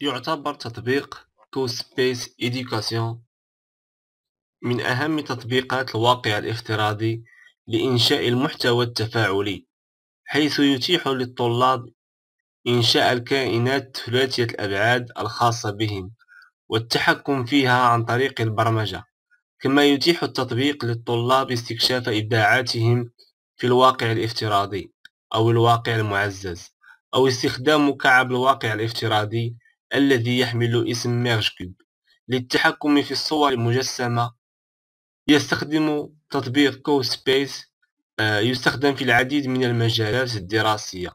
يعتبر تطبيق CoSpaces Edu من أهم تطبيقات الواقع الافتراضي لإنشاء المحتوى التفاعلي حيث يتيح للطلاب إنشاء الكائنات ثلاثية الأبعاد الخاصة بهم والتحكم فيها عن طريق البرمجة كما يتيح التطبيق للطلاب استكشاف إبداعاتهم في الواقع الافتراضي أو الواقع المعزز أو استخدام مكعب الواقع الافتراضي الذي يحمل اسم Merge Cube للتحكم في الصور المجسمة. يستخدم تطبيق CoSpaces آه، يستخدم في العديد من المجالات الدراسية.